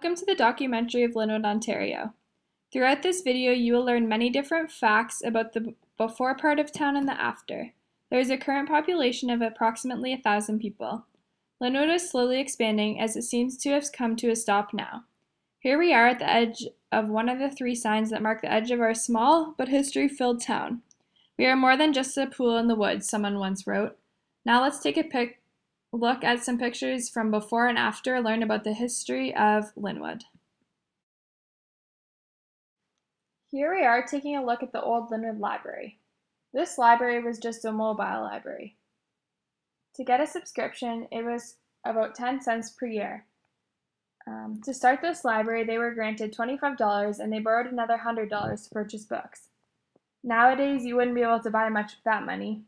Welcome to the documentary of Linwood, Ontario. Throughout this video, you will learn many different facts about the before part of town and the after. There is a current population of approximately 1,000 people. Linwood is slowly expanding as it seems to have come to a stop now. Here we are at the edge of one of the three signs that mark the edge of our small but history-filled town. We are more than just a pool in the woods, someone once wrote. Now let's take a pic look at some pictures from before and after, learn about the history of Linwood. Here we are taking a look at the old Linwood Library. This library was just a mobile library. To get a subscription, it was about 10 cents per year. Um, to start this library, they were granted $25 and they borrowed another $100 to purchase books. Nowadays, you wouldn't be able to buy much with that money.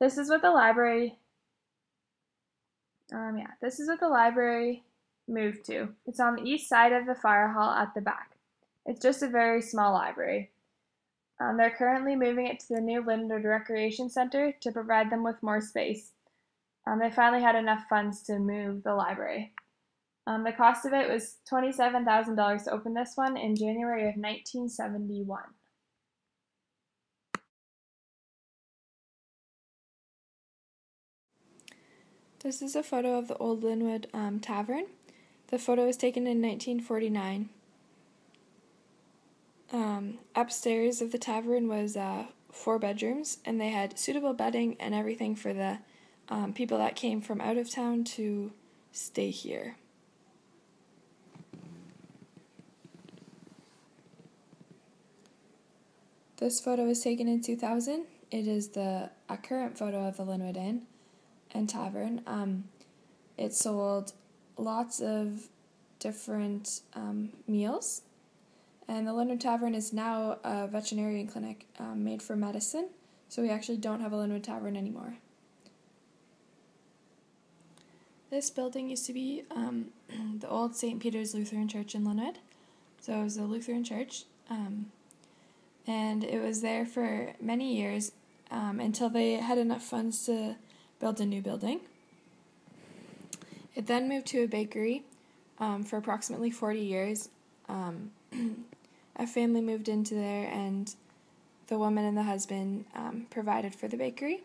This is what the library um, yeah, this is what the library moved to. It's on the east side of the fire hall at the back. It's just a very small library. Um, they're currently moving it to the new Linwood Recreation Center to provide them with more space. Um, they finally had enough funds to move the library. Um, the cost of it was $27,000 to open this one in January of 1971. This is a photo of the old Linwood um, Tavern. The photo was taken in 1949. Um, upstairs of the tavern was uh, four bedrooms, and they had suitable bedding and everything for the um, people that came from out of town to stay here. This photo was taken in 2000. It is the a current photo of the Linwood Inn and Tavern. Um, it sold lots of different um, meals, and the Linwood Tavern is now a veterinarian clinic um, made for medicine, so we actually don't have a Linwood Tavern anymore. This building used to be um, the old St. Peter's Lutheran Church in Linwood. So it was a Lutheran church, um, and it was there for many years um, until they had enough funds to built a new building. It then moved to a bakery um, for approximately 40 years. Um, a family moved into there, and the woman and the husband um, provided for the bakery.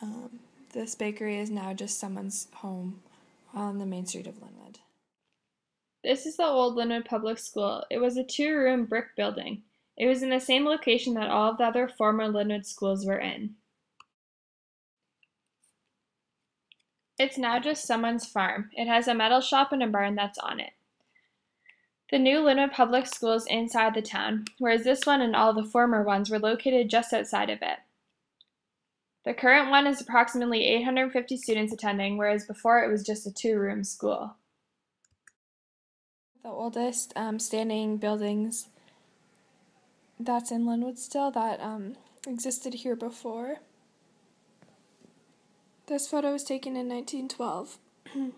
Um, this bakery is now just someone's home on the main street of Linwood. This is the old Linwood Public School. It was a two room brick building. It was in the same location that all of the other former Linwood schools were in. It's now just someone's farm. It has a metal shop and a barn that's on it. The new Linwood Public School is inside the town, whereas this one and all the former ones were located just outside of it. The current one is approximately 850 students attending, whereas before it was just a two-room school. The oldest um, standing buildings that's in Linwood still that um, existed here before. This photo was taken in 1912.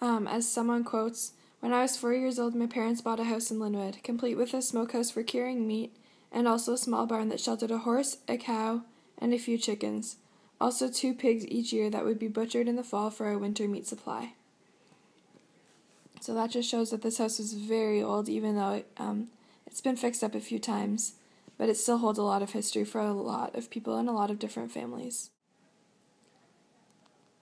um, as someone quotes, When I was four years old, my parents bought a house in Linwood, complete with a smokehouse for curing meat, and also a small barn that sheltered a horse, a cow, and a few chickens. Also, two pigs each year that would be butchered in the fall for our winter meat supply. So that just shows that this house was very old, even though it, um, it's been fixed up a few times, but it still holds a lot of history for a lot of people and a lot of different families.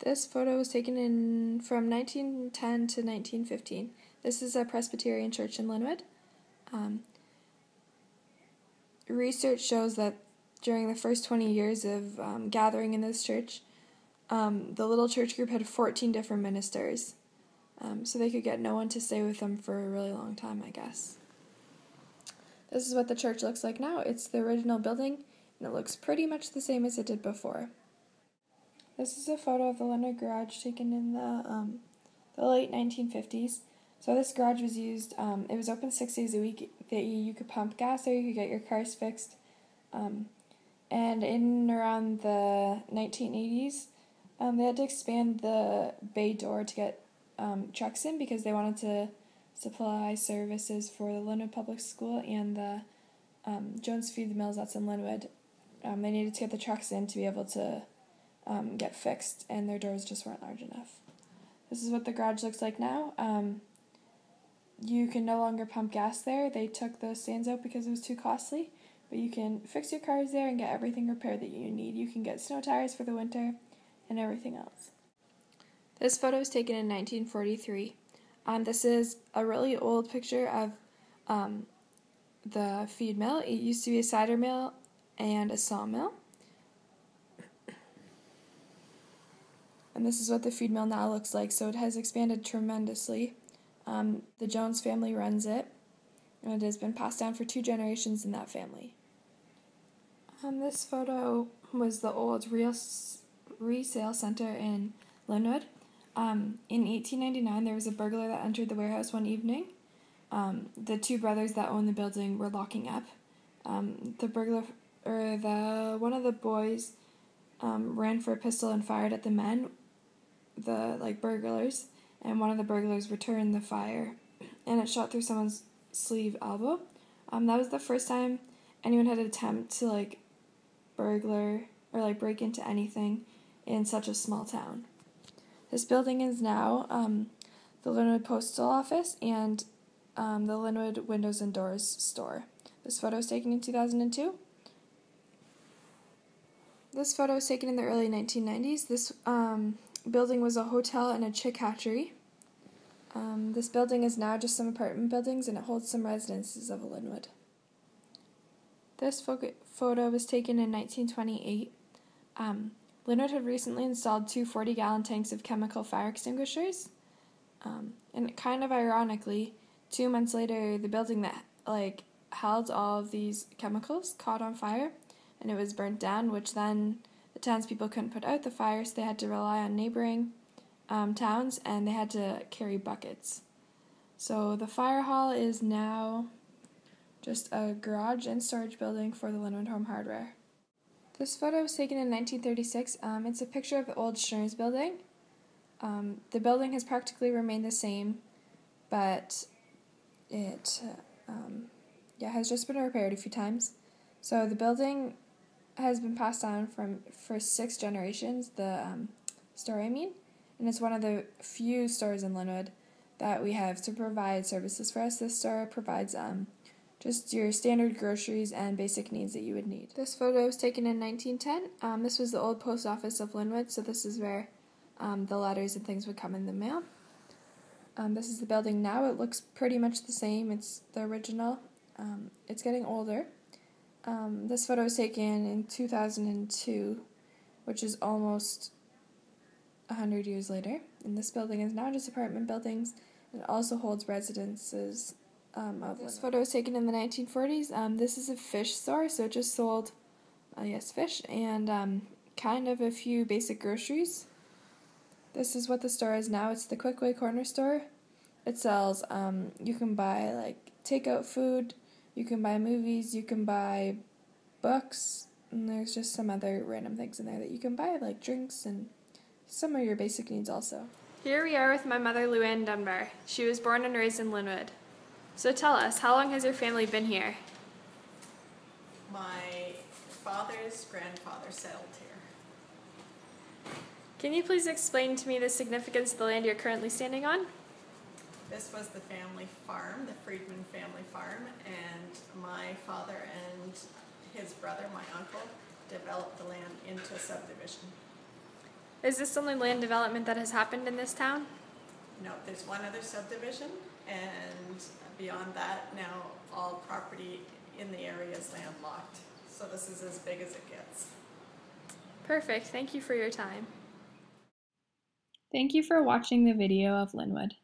This photo was taken in from 1910 to 1915. This is a Presbyterian church in Linwood. Um, research shows that during the first 20 years of um, gathering in this church, um, the little church group had 14 different ministers. Um, so they could get no one to stay with them for a really long time, I guess. This is what the church looks like now. It's the original building, and it looks pretty much the same as it did before. This is a photo of the Linwood garage taken in the um, the late 1950s. So this garage was used. Um, it was open six days a week. That you, could pump gas there. You could get your cars fixed. Um, and in around the 1980s, um, they had to expand the bay door to get um, trucks in because they wanted to supply services for the Linwood Public School and the um, Jones Feed the Mills that's in Linwood. They needed to get the trucks in to be able to um, get fixed, and their doors just weren't large enough. This is what the garage looks like now. Um, you can no longer pump gas there. They took the stands out because it was too costly. But you can fix your cars there and get everything repaired that you need. You can get snow tires for the winter and everything else. This photo was taken in 1943. Um, this is a really old picture of um, the feed mill. It used to be a cider mill and a sawmill. And this is what the feed mill now looks like. So it has expanded tremendously. Um, the Jones family runs it, and it has been passed down for two generations in that family. Um, this photo was the old real resale center in Linwood. Um, in 1899, there was a burglar that entered the warehouse one evening. Um, the two brothers that owned the building were locking up. Um, the burglar, or the one of the boys, um, ran for a pistol and fired at the men, the like burglars, and one of the burglars returned the fire, and it shot through someone's sleeve elbow. Um, that was the first time anyone had attempt to like burglar or like break into anything in such a small town. This building is now um, the Linwood Postal Office and um, the Linwood Windows and Doors store. This photo was taken in 2002. This photo was taken in the early 1990s. This um, building was a hotel and a chick hatchery. Um, this building is now just some apartment buildings and it holds some residences of Linwood. This fo- photo was taken in 1928. Um, Linwood had recently installed two 40 gallon tanks of chemical fire extinguishers. Um, and kind of ironically, two months later, the building that like held all of these chemicals caught on fire and it was burnt down, which then the townspeople couldn't put out the fire, so they had to rely on neighboring um, towns and they had to carry buckets. So the fire hall is now just a garage and storage building for the Linwood Home Hardware. This photo was taken in 1936. Um, it's a picture of the old Schneers building. Um, the building has practically remained the same, but it um, yeah has just been repaired a few times. So the building has been passed down from for six generations. The um, store, I mean, and it's one of the few stores in Linwood that we have to provide services for us. This store provides um, just your standard groceries and basic needs that you would need. This photo was taken in 1910. Um, this was the old post office of Linwood, so this is where um, the letters and things would come in the mail. Um, this is the building now. It looks pretty much the same. It's the original. Um, it's getting older. Um, this photo was taken in 2002, which is almost 100 years later. And this building is now just apartment buildings. It also holds residences um, of this photo was taken in the 1940s. Um, this is a fish store, so it just sold, uh, yes, fish and um, kind of a few basic groceries. This is what the store is now. It's the Quickway Corner Store. It sells, um, you can buy like takeout food, you can buy movies, you can buy books, and there's just some other random things in there that you can buy, like drinks and some of your basic needs also. Here we are with my mother, Luann Dunbar. She was born and raised in Linwood. So tell us, how long has your family been here? My father's grandfather settled here. Can you please explain to me the significance of the land you're currently standing on? This was the family farm, the Friedman family farm, and my father and his brother, my uncle, developed the land into a subdivision. Is this the only land development that has happened in this town? No, there's one other subdivision, and beyond that, now all property in the area is landlocked. So this is as big as it gets. Perfect. Thank you for your time. Thank you for watching the video of Linwood.